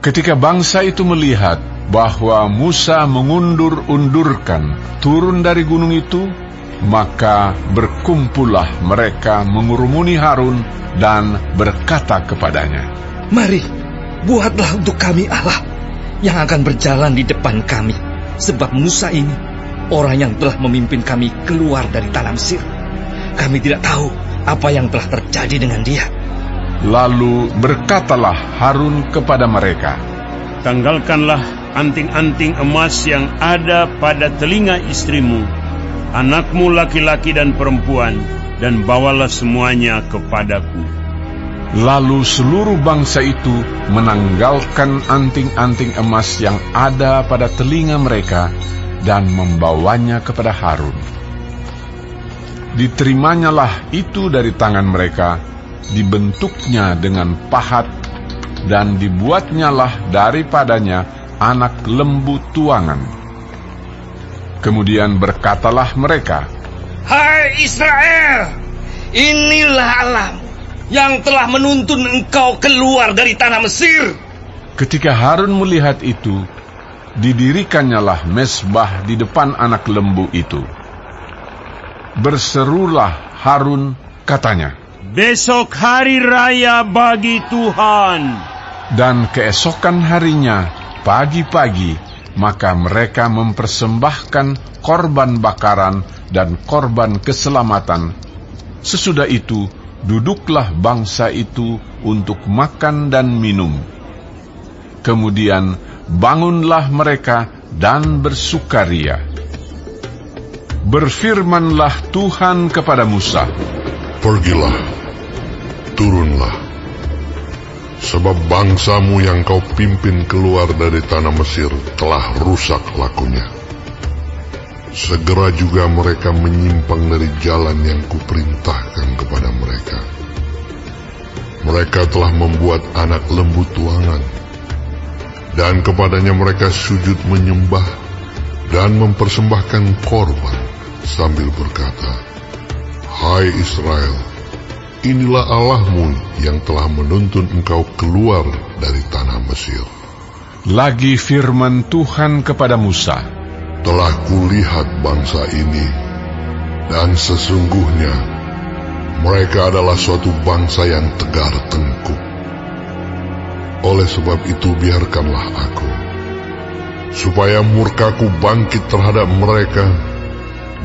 Ketika bangsa itu melihat bahwa Musa mengundur-undurkan turun dari gunung itu, maka berkumpullah mereka mengurumuni Harun dan berkata kepadanya, Mari, buatlah untuk kami Allah yang akan berjalan di depan kami, sebab Musa ini orang yang telah memimpin kami keluar dari tanah Mesir. Kami tidak tahu apa yang telah terjadi dengan dia. Lalu berkatalah Harun kepada mereka, Tanggalkanlah anting-anting emas yang ada pada telinga istrimu, anakmu laki-laki dan perempuan, dan bawalah semuanya kepadaku. Lalu seluruh bangsa itu menanggalkan anting-anting emas yang ada pada telinga mereka dan membawanya kepada Harun. Diterimanya itu dari tangan mereka, dibentuknya dengan pahat, dan dibuatnyalah daripadanya anak lembu tuangan. Kemudian berkatalah mereka, Hai Israel, inilah Allah yang telah menuntun engkau keluar dari tanah Mesir. Ketika Harun melihat itu, didirikannyalah mesbah di depan anak lembu itu. Berserulah Harun, katanya, Besok hari raya bagi Tuhan. Dan keesokan harinya, pagi-pagi, maka mereka mempersembahkan korban bakaran dan korban keselamatan. Sesudah itu, duduklah bangsa itu untuk makan dan minum. Kemudian bangunlah mereka dan bersukaria. Berfirmanlah Tuhan kepada Musa, Pergilah, turunlah, sebab bangsamu yang kau pimpin keluar dari tanah Mesir telah rusak lakunya. Segera juga mereka menyimpang dari jalan yang kuperintahkan kepada mereka. Mereka telah membuat anak lembu tuangan, dan kepadanya mereka sujud menyembah dan mempersembahkan korban sambil berkata, Hai Israel, inilah Allahmu yang telah menuntun engkau keluar dari tanah Mesir. Lagi firman Tuhan kepada Musa, Telah kulihat bangsa ini, dan sesungguhnya mereka adalah suatu bangsa yang tegar tengkuk. Oleh sebab itu biarkanlah aku, supaya murkaku bangkit terhadap mereka,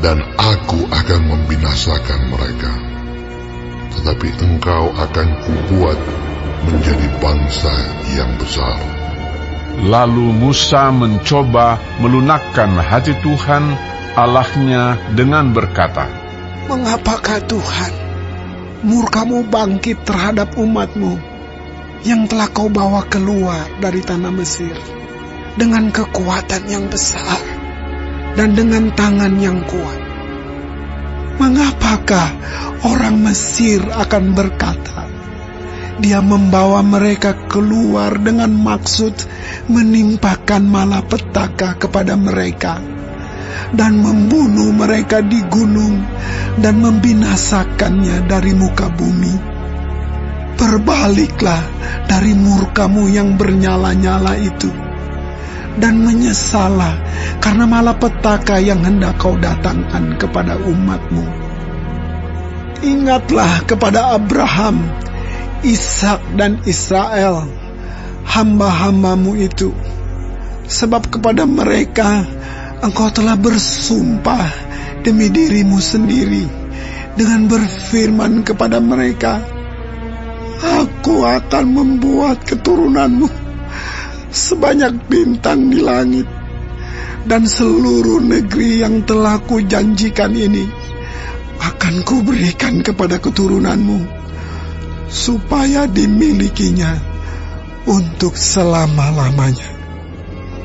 dan aku akan membinasakan mereka. Tetapi engkau akan kubuat menjadi bangsa yang besar. Lalu Musa mencoba melunakkan hati Tuhan Allahnya dengan berkata, Mengapakah Tuhan murkamu bangkit terhadap umatmu yang telah kau bawa keluar dari tanah Mesir dengan kekuatan yang besar dan dengan tangan yang kuat? Mengapakah orang Mesir akan berkata, dia membawa mereka keluar dengan maksud menimpakan malapetaka kepada mereka dan membunuh mereka di gunung dan membinasakannya dari muka bumi. Berbaliklah dari murkamu yang bernyala-nyala itu dan menyesalah karena malapetaka yang hendak kau datangkan kepada umatmu. Ingatlah kepada Abraham, Ishak dan Israel, hamba-hambamu itu, sebab kepada mereka engkau telah bersumpah demi dirimu sendiri dengan berfirman kepada mereka, Aku akan membuat keturunanmu sebanyak bintang di langit dan seluruh negeri yang telah kujanjikan ini akan kuberikan kepada keturunanmu supaya dimilikinya untuk selama-lamanya.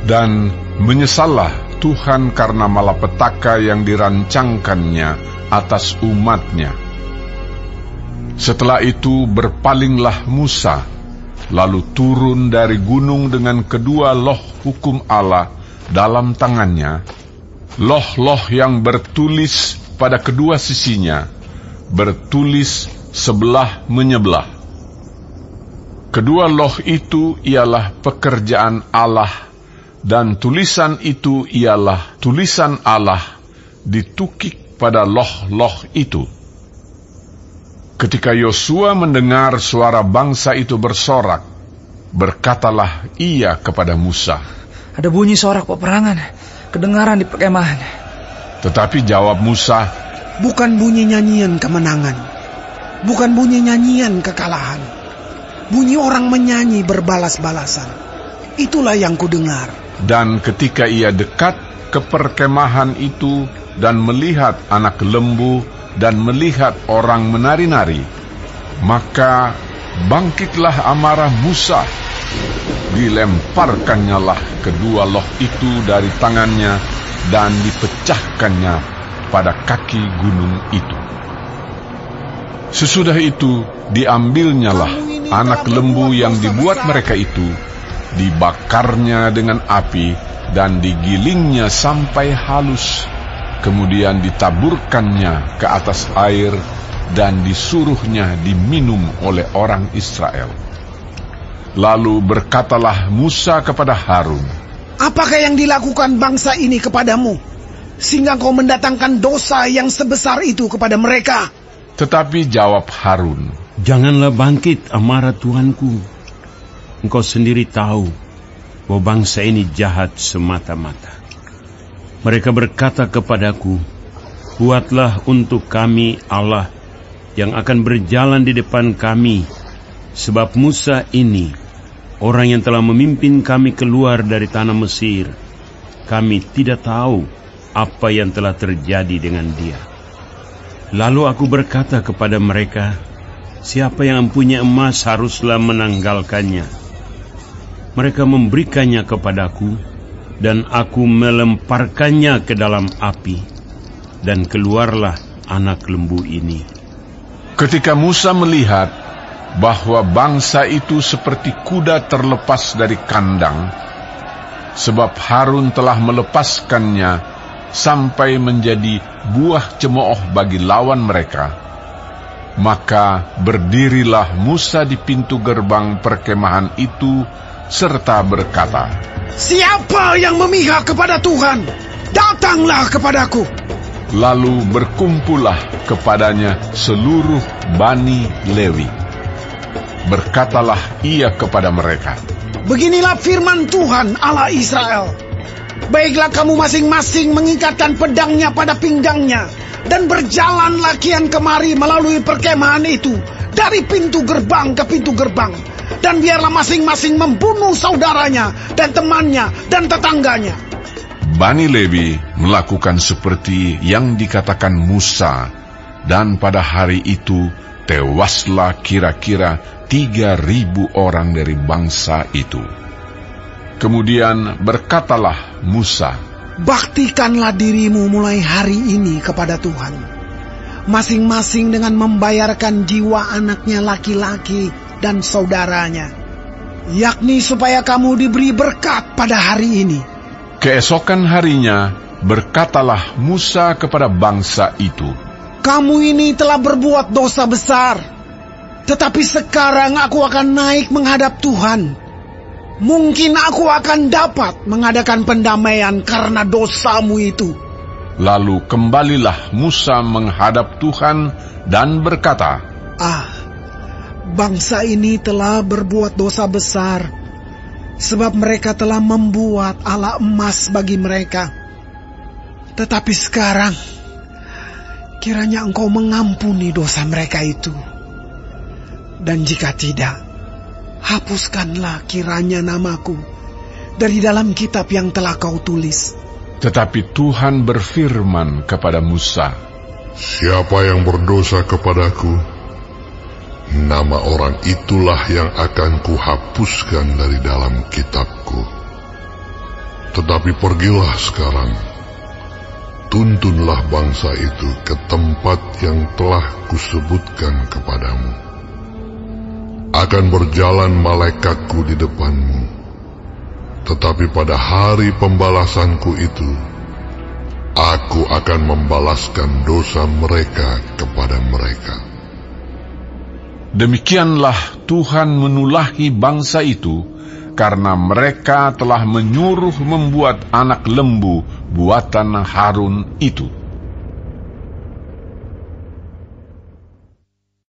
Dan menyesallah Tuhan karena malapetaka yang dirancangkannya atas umatnya. Setelah itu berpalinglah Musa, lalu turun dari gunung dengan kedua loh hukum Allah dalam tangannya, loh-loh yang bertulis pada kedua sisinya, bertulis sebelah menyebelah. Kedua loh itu ialah pekerjaan Allah, dan tulisan itu ialah tulisan Allah ditukik pada loh-loh itu. Ketika Yosua mendengar suara bangsa itu bersorak, berkatalah ia kepada Musa, Ada bunyi sorak peperangan, kedengaran di perkemahan. Tetapi jawab Musa, Bukan bunyi nyanyian kemenangan, bukan bunyi nyanyian kekalahan. Bunyi orang menyanyi berbalas-balasan. Itulah yang kudengar. Dan ketika ia dekat ke perkemahan itu dan melihat anak lembu dan melihat orang menari-nari, maka bangkitlah amarah Musa. Dilemparkannya lah kedua loh itu dari tangannya dan dipecahkannya pada kaki gunung itu. Sesudah itu diambilnyalah anak lembu yang dibuat mereka itu, dibakarnya dengan api dan digilingnya sampai halus, kemudian ditaburkannya ke atas air dan disuruhnya diminum oleh orang Israel. Lalu berkatalah Musa kepada Harun, Apakah yang dilakukan bangsa ini kepadamu? Sehingga kau mendatangkan dosa yang sebesar itu kepada mereka. tetapi jawab Harun, Janganlah bangkit amarah Tuanku. Engkau sendiri tahu bahwa bangsa ini jahat semata-mata. Mereka berkata kepadaku, Buatlah untuk kami Allah yang akan berjalan di depan kami, sebab Musa ini, orang yang telah memimpin kami keluar dari tanah Mesir, kami tidak tahu apa yang telah terjadi dengan dia. Lalu aku berkata kepada mereka, Siapa yang mempunyai emas haruslah menanggalkannya. Mereka memberikannya kepadaku, dan aku melemparkannya ke dalam api, dan keluarlah anak lembu ini. Ketika Musa melihat bahwa bangsa itu seperti kuda terlepas dari kandang, sebab Harun telah melepaskannya sampai menjadi buah cemooh bagi lawan mereka, maka berdirilah Musa di pintu gerbang perkemahan itu serta berkata, Siapa yang memihak kepada Tuhan? Datanglah kepadaku. Lalu berkumpullah kepadanya seluruh Bani Lewi. Berkatalah ia kepada mereka, Beginilah firman Tuhan Allah Israel. Baiklah kamu masing-masing mengikatkan pedangnya pada pinggangnya dan berjalanlah kian kemari melalui perkemahan itu dari pintu gerbang ke pintu gerbang dan biarlah masing-masing membunuh saudaranya dan temannya dan tetangganya. Bani Lewi melakukan seperti yang dikatakan Musa, dan pada hari itu tewaslah kira-kira tiga ribu orang dari bangsa itu. Kemudian berkatalah Musa, Baktikanlah dirimu mulai hari ini kepada Tuhan. Masing-masing dengan membayarkan jiwa anaknya laki-laki dan saudaranya. Yakni supaya kamu diberi berkat pada hari ini. Keesokan harinya berkatalah Musa kepada bangsa itu, Kamu ini telah berbuat dosa besar. Tetapi sekarang aku akan naik menghadap Tuhan. Mungkin aku akan dapat mengadakan pendamaian karena dosamu itu. Lalu kembalilah Musa menghadap Tuhan dan berkata, Ah, bangsa ini telah berbuat dosa besar, sebab mereka telah membuat ala emas bagi mereka. Tetapi sekarang, kiranya engkau mengampuni dosa mereka itu. Dan jika tidak, hapuskanlah kiranya namaku dari dalam kitab yang telah kau tulis. Tetapi Tuhan berfirman kepada Musa, Siapa yang berdosa kepadaku, nama orang itulah yang akan kuhapuskan dari dalam kitabku. Tetapi pergilah sekarang, tuntunlah bangsa itu ke tempat yang telah kusebutkan kepadamu. Akan berjalan malaikatku di depanmu, tetapi pada hari pembalasanku itu, Aku akan membalaskan dosa mereka kepada mereka. Demikianlah Tuhan menulahi bangsa itu, karena mereka telah menyuruh membuat anak lembu buatan Harun itu.